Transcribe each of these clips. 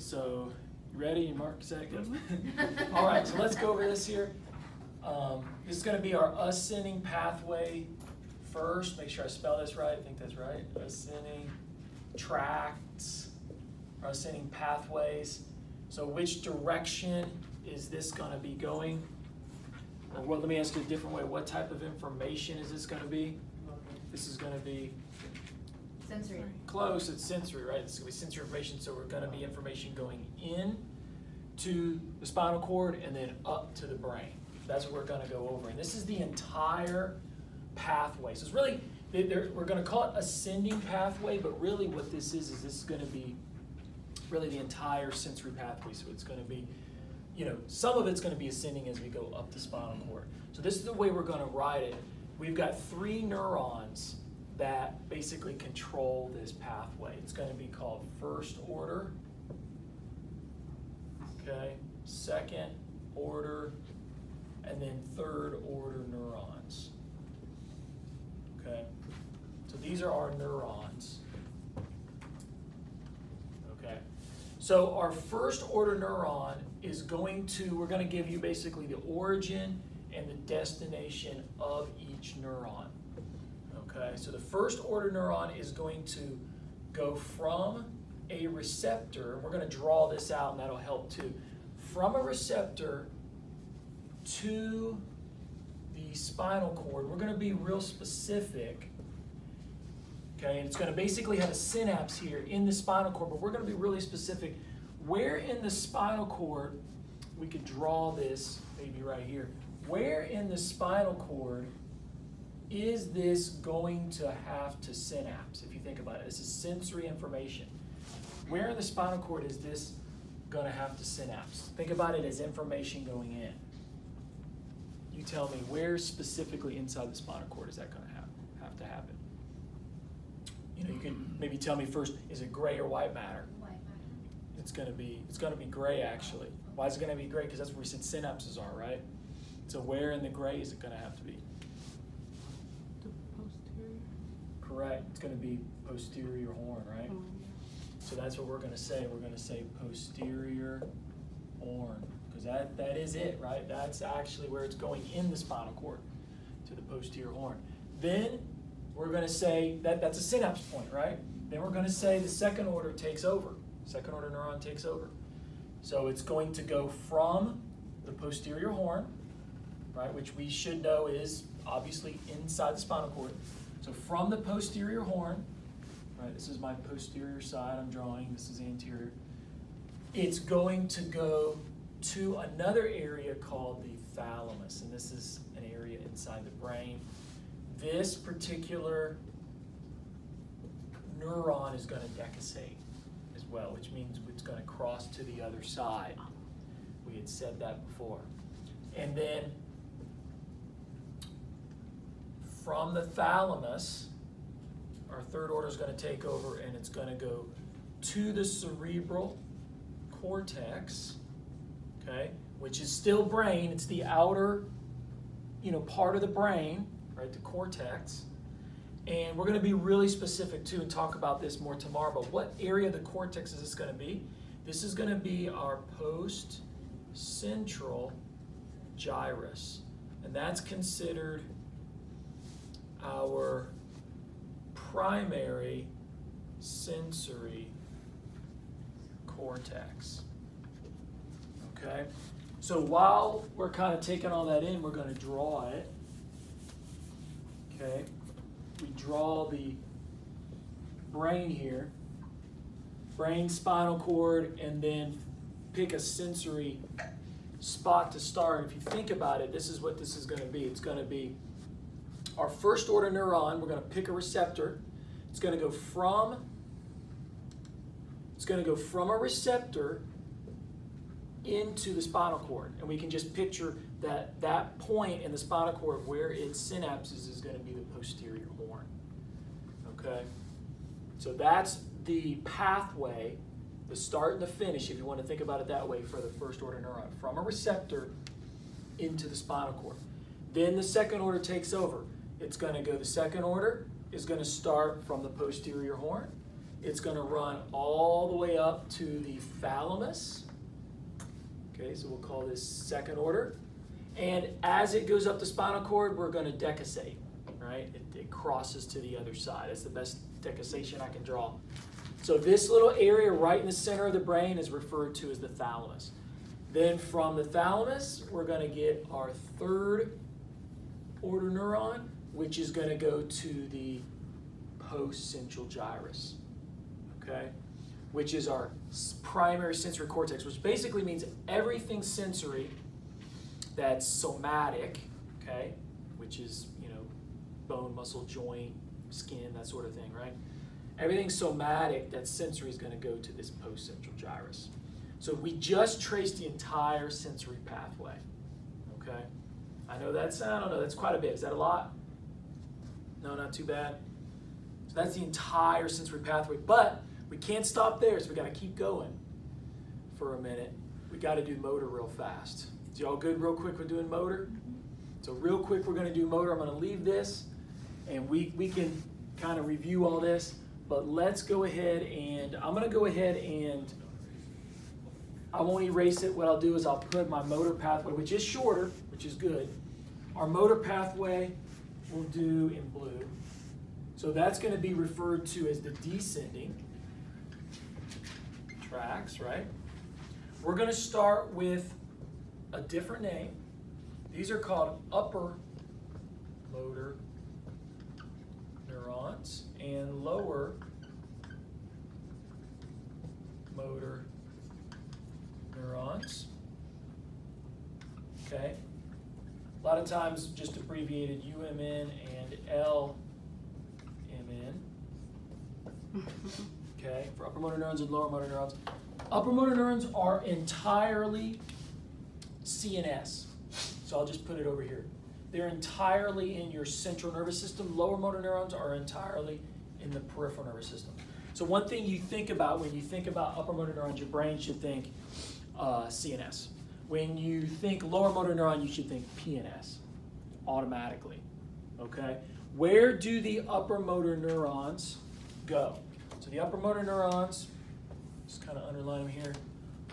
so you ready, Mark? Is that? All right, so let's go over this here. Um, this is going to be our ascending pathway first. Make sure I spell this right. I think that's right. Ascending tracts, or ascending pathways. So which direction is this going to be going? Or well, let me ask you a different way. What type of information is this going to be? This is going to be Sensory. close. It's sensory, right? It's to be sensory information. So we're going to be information going in to the spinal cord and then up to the brain. That's what we're going to go over. And this is the entire pathway. So it's really, we're going to call it ascending pathway, but really what this is, is this is going to be really the entire sensory pathway. So it's going to be, you know, some of it's going to be ascending as we go up the spinal cord. So this is the way we're going to write it. We've got three neurons that basically control this pathway. It's going to be called first order, okay, second order, and then third order neurons. Okay, so these are our neurons. Okay, so our first order neuron is going to, we're going to give you basically the origin and the destination of each neuron. Okay, so the first order neuron is going to go from a receptor, we're going to draw this out and that'll help too, from a receptor to the spinal cord. We're going to be real specific. Okay, and it's going to basically have a synapse here in the spinal cord, but we're going to be really specific. Where in the spinal cord, we could draw this maybe right here. Where in the spinal cord is this going to have to synapse? If you think about it, this is sensory information. Where in the spinal cord is this going to have to synapse? Think about it as information going in. You tell me where specifically inside the spinal cord is that going to have, have to happen? You know, you can maybe tell me first, is it gray or white matter? White matter. It's going to be it's going to be gray actually. Why is it going to be gray? Because that's where we said synapses are, right? So where in the gray is it going to have to be? The posterior. Correct. It's going to be posterior horn, right? Oh, So that's what we're going to say. We're going to say posterior horn because that, that is it, right? That's actually where it's going in the spinal cord to the posterior horn. Then we're going to say that that's a synapse point, right? Then we're going to say the second order takes over. Second order neuron takes over. So it's going to go from the posterior horn, right, which we should know is obviously inside the spinal cord. So from the posterior horn, right, this is my posterior side I'm drawing, this is anterior. It's going to go to another area called the thalamus, and this is an area inside the brain. This particular neuron is going to decussate as well, which means it's going to cross to the other side. We had said that before. And then from the thalamus, our third order is going to take over and it's going to go to the cerebral cortex, okay, which is still brain. It's the outer, you know, part of the brain, right, the cortex. And we're going to be really specific too and talk about this more tomorrow. But what area of the cortex is this going to be? This is going to be our post central gyrus. And that's considered our primary sensory cortex. Okay? So while we're kind of taking all that in, we're going to draw it. Okay? We draw the brain here, brain, spinal cord, and then pick a sensory spot to start. If you think about it, this is what this is going to be. It's going to be our first order neuron. We're going to pick a receptor. It's going to go from it's going to go from a receptor into the spinal cord. And we can just picture that that point in the spinal cord where it synapses is going to be the posterior horn. Okay? So that's the pathway, the start and the finish, if you want to think about it that way, for the first order neuron. From a receptor into the spinal cord. Then the second order takes over. It's going to go, the second order is going to start from the posterior horn. It's gonna run all the way up to the thalamus. Okay, so we'll call this second order. And as it goes up the spinal cord, we're gonna decussate, right? It, it crosses to the other side. That's the best decussation I can draw. So this little area right in the center of the brain is referred to as the thalamus. Then from the thalamus, we're gonna get our third order neuron, which is gonna go to the post-central gyrus, okay? Which is our primary sensory cortex, which basically means everything sensory that's somatic, okay? Which is, you know, bone, muscle, joint, skin, that sort of thing, right? Everything somatic that's sensory is gonna go to this post-central gyrus. So if we just traced the entire sensory pathway, okay? I know that's, I don't know, that's quite a bit. Is that a lot? No, not too bad. So that's the entire sensory pathway. But we can't stop there, so we gotta keep going for a minute. We gotta do motor real fast. So y'all good real quick with doing motor? So real quick, we're gonna do motor. I'm gonna leave this and we, we can kind of review all this, but let's go ahead and, I'm gonna go ahead and, I won't erase it. What I'll do is I'll put my motor pathway, which is shorter, which is good. Our motor pathway we'll do in blue. So that's gonna be referred to as the descending tracts, right? We're gonna start with a different name. These are called upper motor neurons and lower motor neurons. Okay? A lot of times just abbreviated UMN and LMN. Okay, for upper motor neurons and lower motor neurons. Upper motor neurons are entirely CNS. So I'll just put it over here. They're entirely in your central nervous system. Lower motor neurons are entirely in the peripheral nervous system. So one thing you think about when you think about upper motor neurons, your brain should think uh, CNS. When you think lower motor neuron, you should think PNS automatically. Okay? Where do the upper motor neurons go? So the upper motor neurons, just kind of underline them here.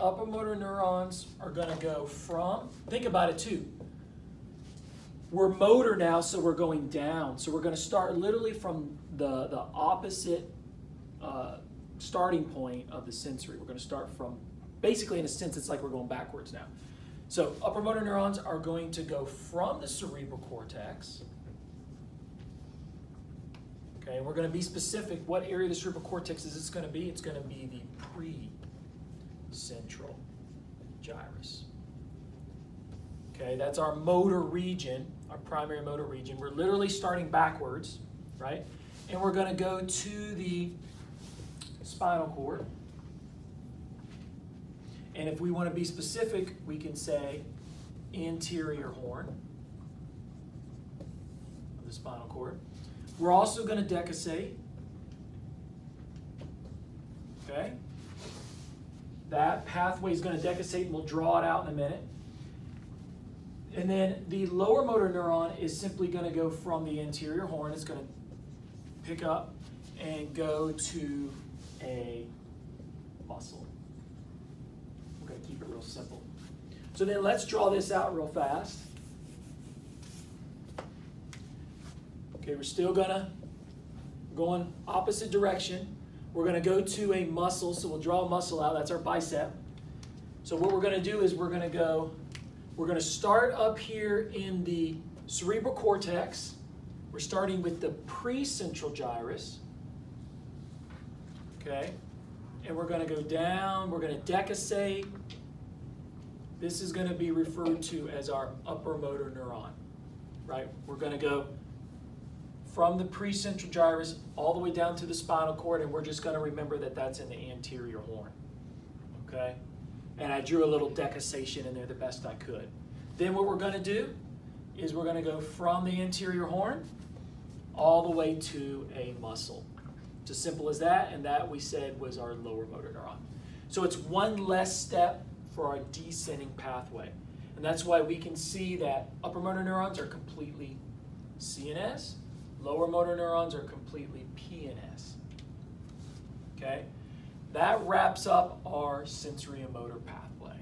Upper motor neurons are going to go from, think about it too. We're motor now, so we're going down. So we're going to start literally from the, the opposite uh, starting point of the sensory. We're going to start from, basically, in a sense, it's like we're going backwards now. So upper motor neurons are going to go from the cerebral cortex. Okay, and we're going to be specific. What area of the cerebral cortex is this going to be? It's going to be the pre-central gyrus. Okay, that's our motor region, our primary motor region. We're literally starting backwards, right? And we're going to go to the spinal cord. And if we want to be specific, we can say anterior horn of the spinal cord. We're also going to decussate. Okay? That pathway is going to decussate, and we'll draw it out in a minute. And then the lower motor neuron is simply going to go from the anterior horn. It's going to pick up and go to a muscle. Going to keep it real simple. So then let's draw this out real fast. Okay, we're still gonna go in opposite direction. We're gonna go to a muscle, so we'll draw a muscle out. That's our bicep. So what we're gonna do is we're gonna go, we're gonna start up here in the cerebral cortex. We're starting with the precentral gyrus. Okay, and we're gonna go down. We're gonna decussate. This is gonna be referred to as our upper motor neuron, right? We're gonna go from the precentral gyrus all the way down to the spinal cord, and we're just going to remember that that's in the anterior horn. Okay? And I drew a little decussation in there the best I could. Then what we're going to do is we're going to go from the anterior horn all the way to a muscle. It's as simple as that, and that we said was our lower motor neuron. So it's one less step for our descending pathway. And that's why we can see that upper motor neurons are completely CNS, Lower motor neurons are completely PNS. Okay? That wraps up our sensory and motor pathway.